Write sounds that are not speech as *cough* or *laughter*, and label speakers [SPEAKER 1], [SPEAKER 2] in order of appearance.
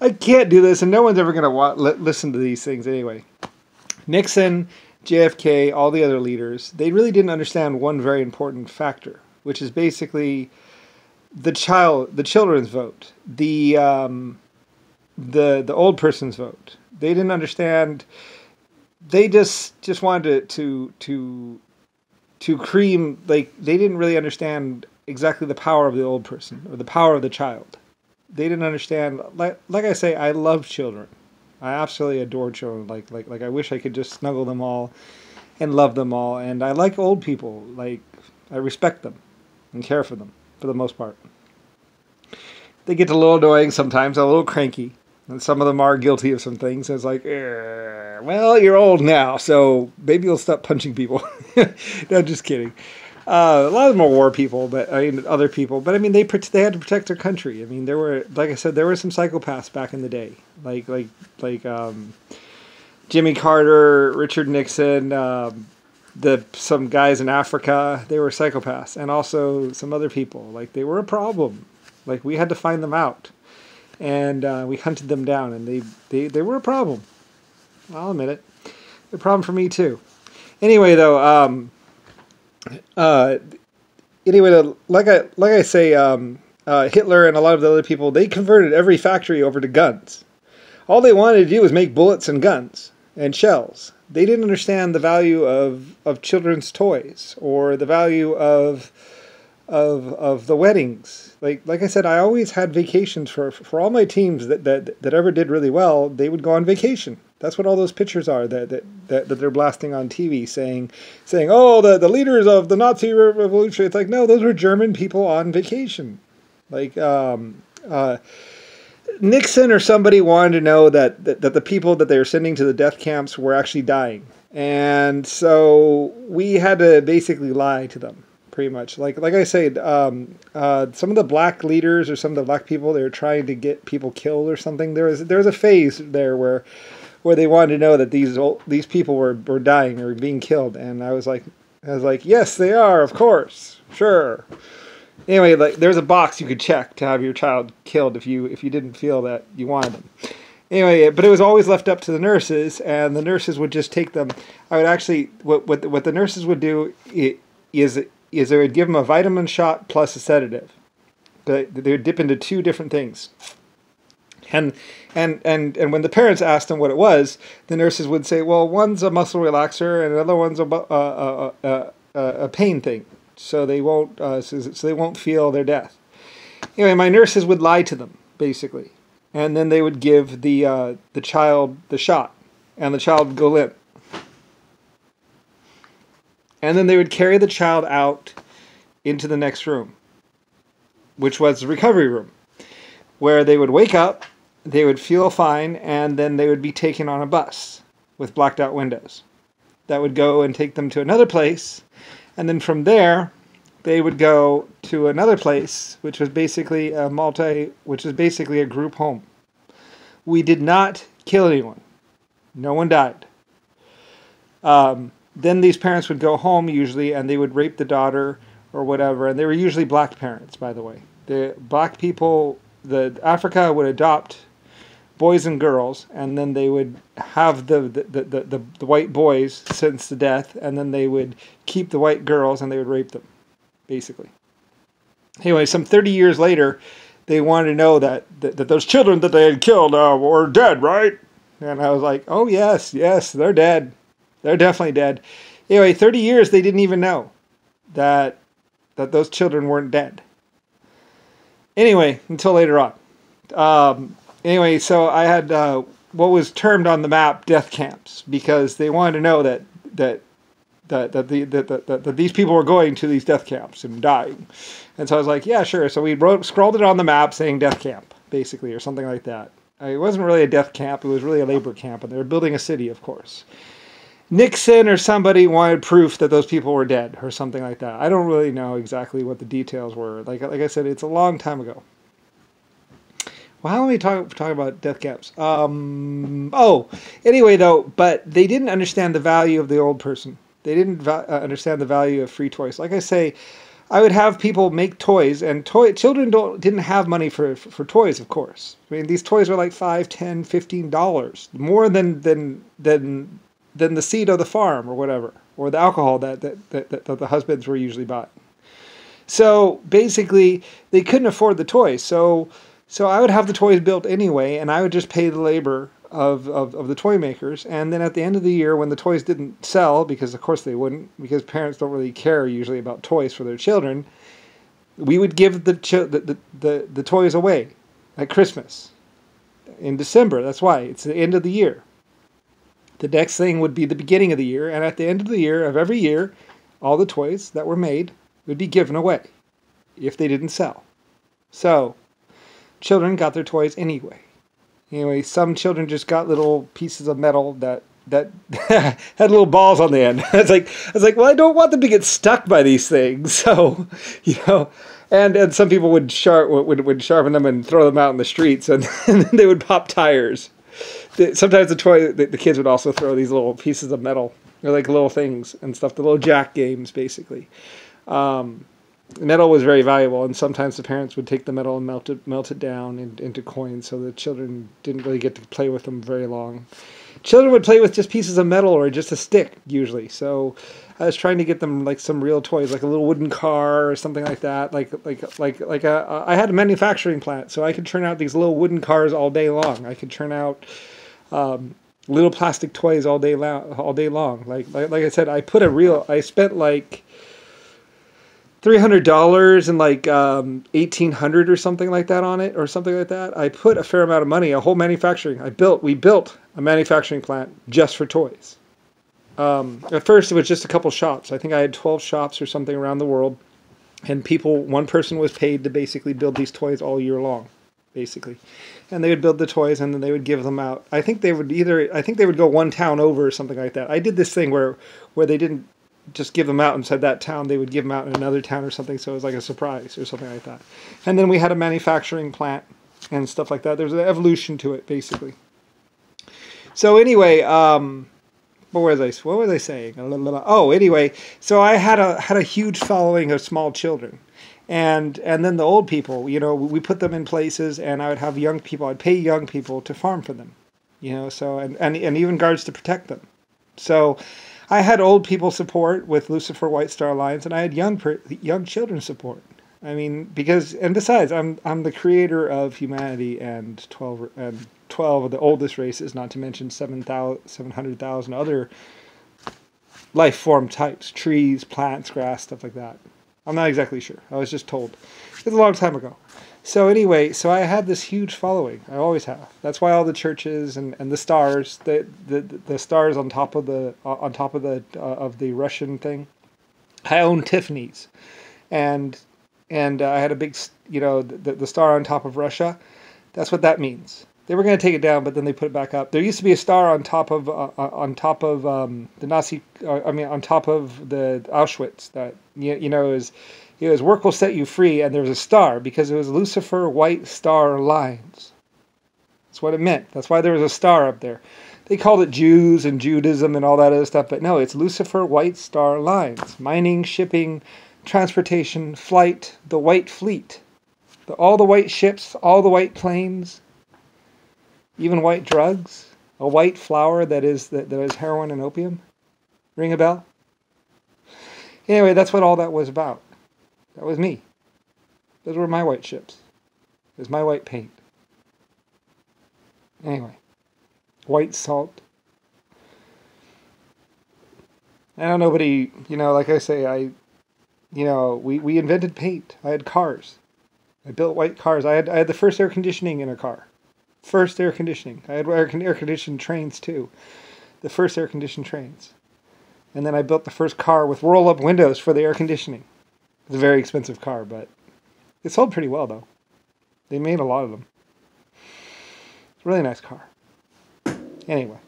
[SPEAKER 1] I can't do this, and no one's ever going to li- listen to these things anyway. Nixon, JFK, all the other leaders, they really didn't understand one very important factor, which is basically the child, the children's vote, the um, the the old person's vote. They didn't understand. They just just wanted to to to, to cream like they didn't really understand exactly the power of the old person or the power of the child. They didn't understand. Like like I say, I love children. I absolutely adore children. Like like like I wish I could just snuggle them all and love them all. And I like old people. Like I respect them and care for them for the most part. They get a little annoying sometimes, a little cranky. And some of them are guilty of some things. It's like, well, you're old now, so maybe you'll stop punching people. *laughs* no, just kidding. Uh, a lot of them are war people, but I mean other people. But I mean they they had to protect their country. I mean there were, like I said, there were some psychopaths back in the day, like like like um, Jimmy Carter, Richard Nixon, um, the some guys in Africa. They were psychopaths, and also some other people. Like they were a problem. Like we had to find them out, and uh, we hunted them down, and they, they they were a problem. I'll admit it. A problem for me too. Anyway, though. Um, uh, anyway, like I like I say, um, uh, Hitler and a lot of the other people they converted every factory over to guns. All they wanted to do was make bullets and guns and shells. They didn't understand the value of, of children's toys or the value of of of the weddings. Like like I said, I always had vacations for for all my teams that that, that ever did really well. They would go on vacation. That's what all those pictures are that that, that, that they're blasting on TV, saying saying, "Oh, the the leaders of the Nazi revolution." It's like no, those were German people on vacation. Like um, uh, Nixon or somebody wanted to know that, that that the people that they were sending to the death camps were actually dying, and so we had to basically lie to them pretty much. Like like I said, um, uh, some of the black leaders or some of the black people they were trying to get people killed or something. There was there was a phase there where where they wanted to know that these old, these people were, were dying or being killed, and I was like I was like yes they are of course sure. Anyway, like there's a box you could check to have your child killed if you if you didn't feel that you wanted them anyway, but it was always left up to the nurses, and the nurses would just take them. I would actually what what what the nurses would do is is they would give them a vitamin shot plus a sedative. They, they would dip into two different things. And, and, and, and when the parents asked them what it was, the nurses would say, well, one's a muscle relaxer and another one's a, a, a, a, a pain thing. So they won't uh, so, so they won't feel their death. Anyway, my nurses would lie to them basically, and then they would give the uh, the child the shot, and the child would go limp. And then they would carry the child out into the next room, which was the recovery room, where they would wake up, they would feel fine, and then they would be taken on a bus with blacked out windows. That would go and take them to another place, and then from there, they would go to another place, which was basically a multi, which is basically a group home. We did not kill anyone. No one died. Um, then these parents would go home usually and they would rape the daughter or whatever and they were usually black parents by the way the black people the africa would adopt boys and girls and then they would have the the, the, the, the white boys sentenced to death and then they would keep the white girls and they would rape them basically anyway some 30 years later they wanted to know that, that, that those children that they had killed uh, were dead right and i was like oh yes yes they're dead they're definitely dead. Anyway, 30 years they didn't even know that that those children weren't dead. Anyway, until later on. Um, anyway, so I had uh, what was termed on the map death camps because they wanted to know that that that that, the, that, that, that, that these people were going to these death camps and dying. And so I was like, yeah, sure. So we wrote scrolled it on the map saying death camp, basically, or something like that. It wasn't really a death camp; it was really a labor camp, and they were building a city, of course. Nixon or somebody wanted proof that those people were dead or something like that. I don't really know exactly what the details were. Like like I said, it's a long time ago. Well, how are we talk talk about death caps? Um, oh, anyway though, but they didn't understand the value of the old person. They didn't uh, understand the value of free toys. Like I say, I would have people make toys, and toy children don't didn't have money for, for, toys, of course. I mean, these toys were like five, ten, fifteen dollars, more than than than than the seed of the farm or whatever, or the alcohol that that, that, that, the husbands were usually buying. So basically, they couldn't afford the toys. So so I would have the toys built anyway, and I would just pay the labor of, of, of the toy makers. And then at the end of the year, when the toys didn't sell, because of course they wouldn't, because parents don't really care usually about toys for their children, we would give the, the, the, the, the toys away at Christmas in December. That's why it's the end of the year. The next thing would be the beginning of the year, and at the end of the year of every year, all the toys that were made would be given away if they didn't sell. So, children got their toys anyway. Anyway, some children just got little pieces of metal that that *laughs* had little balls on the end. *laughs* it's like I was like, well, I don't want them to get stuck by these things. *laughs* So, you know, and and some people would sharp would would sharpen them and throw them out in the streets, and, and they would pop tires. Sometimes the toy the, the kids would also throw these little pieces of metal or like little things and stuff, the little jack games basically. Um, metal was very valuable, and sometimes the parents would take the metal and melt it, melt it down in, into coins, so the children didn't really get to play with them very long. Children would play with just pieces of metal or just a stick usually. So I was trying to get them like some real toys, like a little wooden car or something like that. Like like like like a, I had a manufacturing plant, so I could turn out these little wooden cars all day long. I could turn out. Um, little plastic toys all day long all day long like, like like i said i put a real i spent like three hundred dollars and like um, eighteen hundred or something like that on it, or something like that. I put a fair amount of money, a whole manufacturing. I built, we built a manufacturing plant just for toys. Um, at first, it was just a couple shops. I think I had twelve shops or something around the world, and people, one person was paid to basically build these toys all year long, basically. And they would build the toys and then they would give them out. I think they would either, I think they would go one town over or something like that. I did this thing where, where they didn't just give them out and said that town. They would give them out in another town or something. So it was like a surprise or something like that. And then we had a manufacturing plant and stuff like that. There's an evolution to it, basically. So anyway, um, what was I? What was I saying? Oh, anyway, so I had a had a huge following of small children, and and then the old people. You know, we put them in places, and I would have young people. I'd pay young people to farm for them. You know, so and and, and even guards to protect them. So I had old people support with Lucifer White Star Alliance, and I had young young children support. I mean, because and besides, I'm I'm the creator of humanity and twelve and twelve of the oldest races, not to mention 700,000 other life form types, trees, plants, grass, stuff like that. I'm not exactly sure. I was just told. It's a long time ago. So anyway, so I had this huge following. I always have. That's why all the churches and, and the stars, the, the the stars on top of the uh, on top of the uh, of the Russian thing. I own Tiffany's, and and uh, I had a big, you know, the the star on top of Russia. That's what that means. They were going to take it down, but then they put it back up. There used to be a star on top of uh, uh on top of um, the Nazi. Uh, I mean, on top of the Auschwitz. That you, you know is it was work will set you free, and there was a star because it was Lucifer white star lines. That's what it meant. That's why there was a star up there. They called it Jews and Judaism and all that other stuff, but no, it's Lucifer white star lines. Mining, shipping, transportation, flight, the white fleet. The, all the white ships, all the white planes, even white drugs, a white flower that is that, that is heroin and opium. Ring a bell? Anyway, that's what all that was about. That was me. Those were my white ships. It was my white paint. Anyway, white salt. I don't know nobody, you know, like I say, I, you know, we, we invented paint. I had cars. I built white cars. I had I had the first air conditioning in a car. First air conditioning. I had air, air conditioned trains too. The first air conditioned trains. And then I built the first car with roll up windows for the air conditioning. It's a very expensive car, but it sold pretty well though. They made a lot of them. It's a really nice car. Anyway.